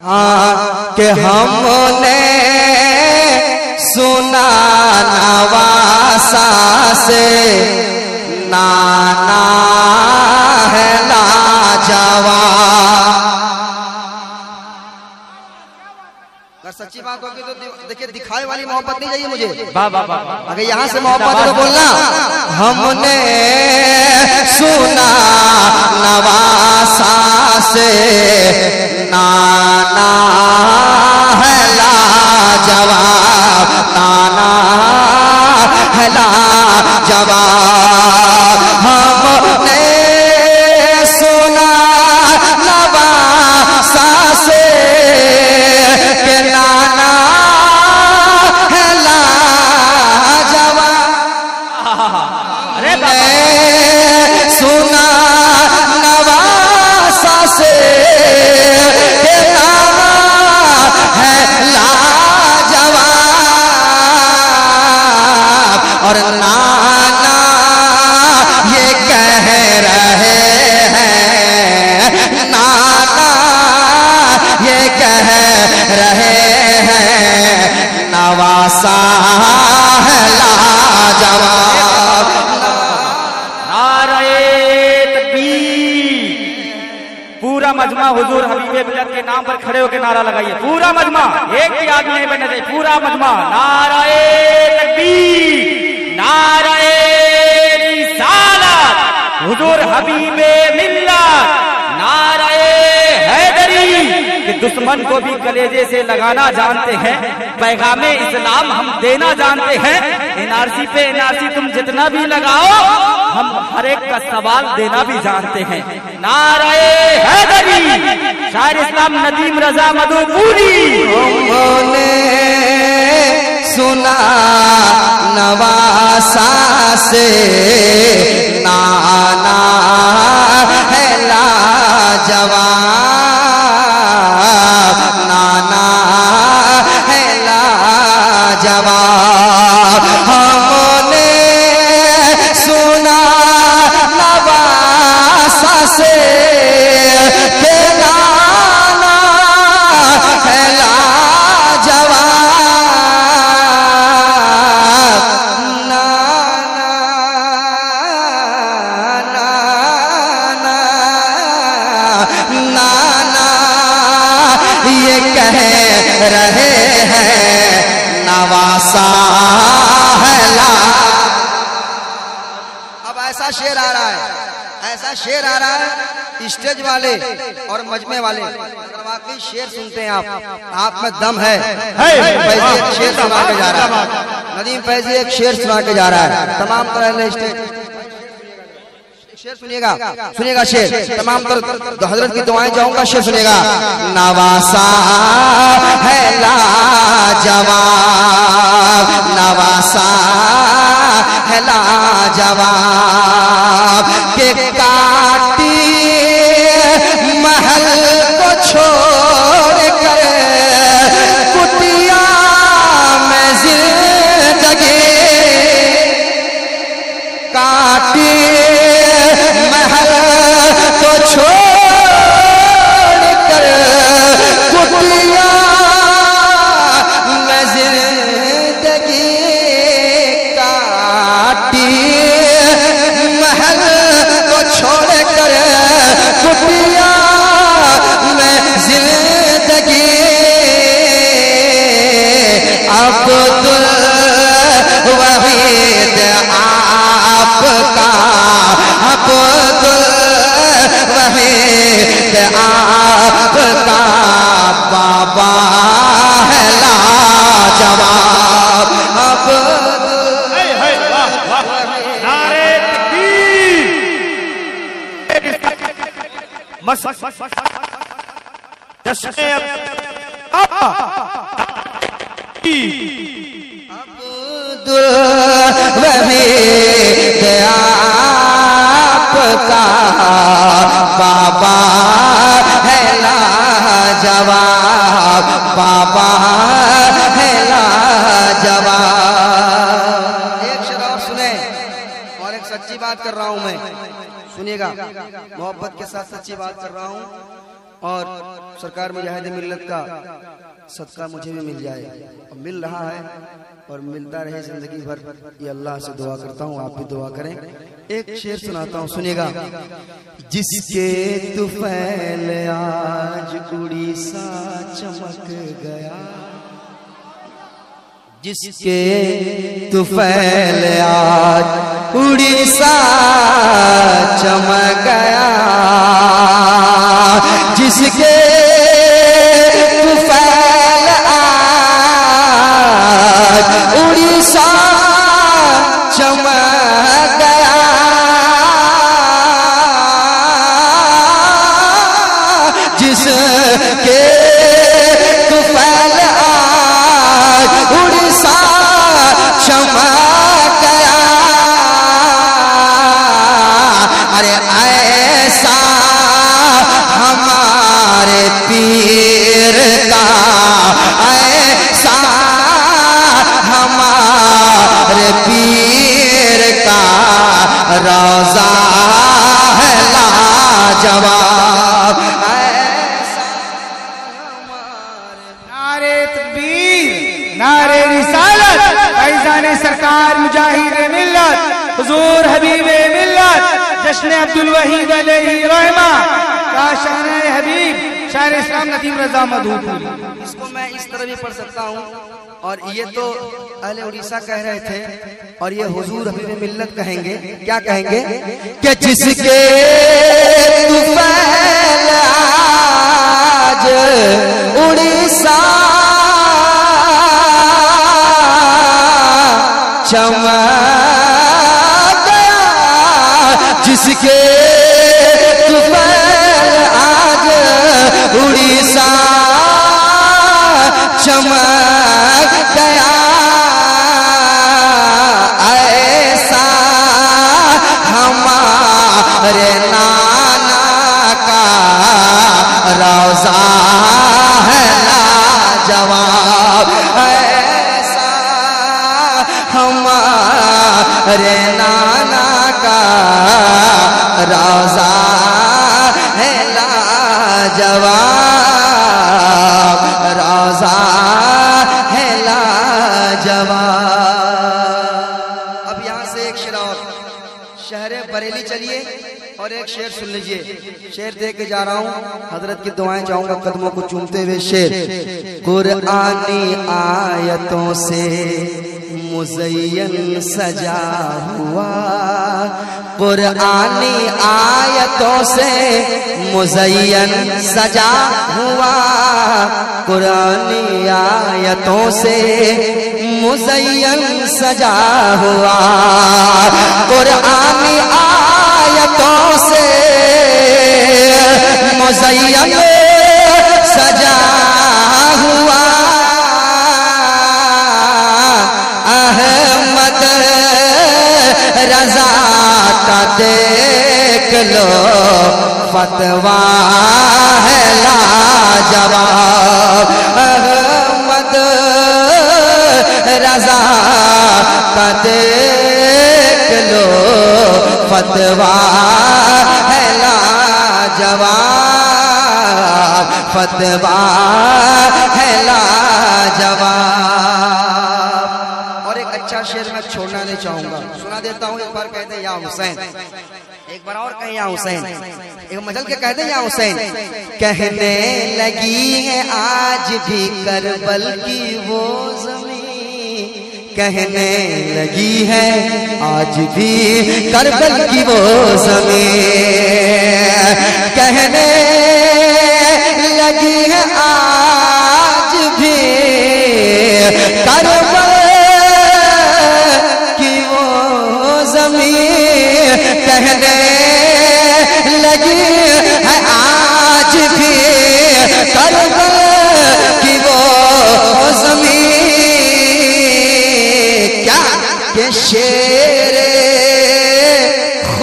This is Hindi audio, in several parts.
कि हमने सुना नवासा से नाना है लाजवा। अगर सच्ची बात होगी तो देखिए दिखावे वाली मोहब्बत नहीं चाहिए मुझे। वाह वाह वाह वाह। अगर यहाँ से मोहब्बत तो बोलना। हमने सुना नवासा से नाना है लाजवाब। हबीबे मिलत के नाम पर खड़े होकर नारा लगाइए। पूरा मजमा, एक भी आदमी नहीं बनना चाहिए पूरा मजमा, नाराए तकबीर, नाराए रिसालत, हुजूर हबीबे मिल्लत, नाराए हैदरी, कि दुश्मन को भी कलेजे से लगाना जानते हैं, पैगामे इस्लाम हम देना जानते हैं, एनआरसी पे एनआरसी तुम जितना भी लगाओ हम हर एक का सवाल देना भी जानते हैं। नारे हैदरी, शायर इस्लाम नदीम रजा मधुपुरी उन्होंने सुना नवासा से, नाना है लाजवाब स्टेज वाले और मजमे वाले। वाकई शेर सुनते हैं आप। आप में दम है। फैजी एक शेर सुना के जा रहा है। नदीम फैजी एक शेर सुना के जा रहा है। तमाम तरह स्टेज शेर सुनिएगा। सुनिएगा शेर। तमाम तर तो हज़रत की दुआएँ जाऊँगा शेर सुनिएगा। नवासा है लाजवाब। नवासा है लाजवाब। के मस जश्न आपका बाबा है लाजवाब एक सुने और एक सच्ची बात कर रहा हूँ मैं। सुनिएगा। मोहब्बत के साथ सच्ची बात कर रहा हूँ। और सरकार मुजाहिद मिल्लत का, सदका मुझे भी मिल जाए। और मिल रहा है और मिलता रहे ज़िंदगी भर। ये अल्लाह से दुआ करता हूँ, आप भी दुआ करें। एक शेर सुनाता हूँ सुनेगा जिसके तुफैल आज उड़ीसा चमक गया। जिसके तुफैल आज उड़ीसा चमक गया। जिसके तकबीर नारे रिसालत, फैजान सरकार, मुजाहिद मिल्लत, हुजूर हबीब मिल्लत, जश्न अब्दुल वहीद अलैहि रहमा का शान हबीब शायर इस्लाम नदीम रजा मधुपुरी इसको मैं इस तरह भी पढ़ सकता हूँ, और ये तो अहले उड़ीसा कह रहे थे, और ये हुजूर हबीब मिल्लत कहेंगे, क्या कहेंगे? कि जिसके आज चमक गया जिसके आग उड़ीसा चमक शेर दे के जा रहा हूँ। हज़रत की दुआएँ चाहूँगा कदमों को चूमते हुए शेर। कुरानी आयतों से मुजयन सजा हुआ। कुरानी आयतों से मुजयन सजा हुआ। कुरानी आयतों से मुजयन सजा हुआ। कुरानी फतवा है लाजवाब। अहमद रजा का देख लो। फतवा है लाजवाब। फतवा है लाजवाब। और एक अच्छा शेर मैं छोड़ना नहीं चाहूँगा। सुना देता हूँ, एक बार कहते या हुसैन। एक बार और कहें या हुसैन। एक मजल के कहते हैं या हुसैन? कहने लगी है आज भी करबल की वो ज़मीन। कहने लगी है आज भी करबल की वो ज़मीन। कहने लगी है आज भी करबल की वो ज़मीन। कहने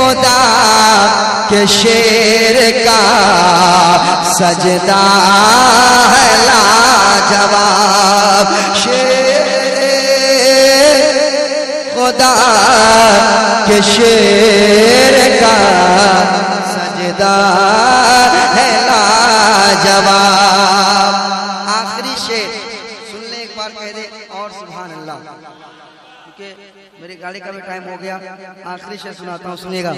खुदा के शेर का सजदा है लाजवाब। शेर खुदा के शेर का सजदा है लाजवाब। आखिरी शेर सुन ले एक बार कह दे, और सुभान अल्लाह। क्योंकि मेरी गाड़ी का भी टाइम हो गया। आखिरी शेर सुनाता हूँ, सुनिएगा।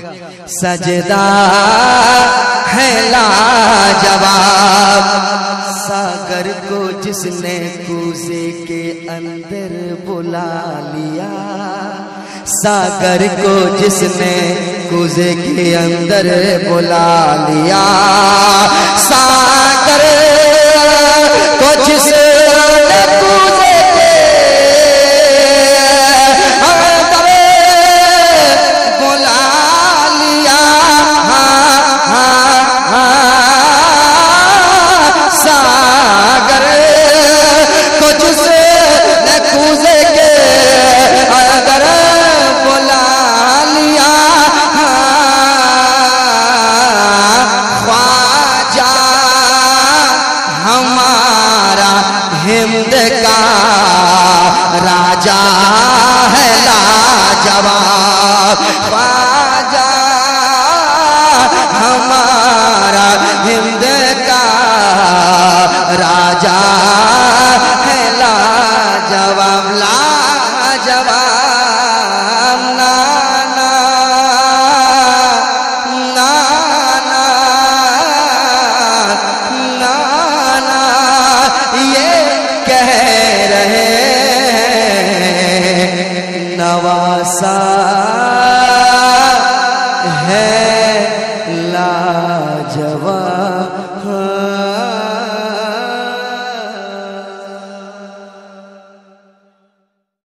सजदा है लाजवाब, सागर को जिसने कूजे के अंदर बुला लिया। सागर को जिसने कूजे के अंदर बुला लिया। सागर को जिसने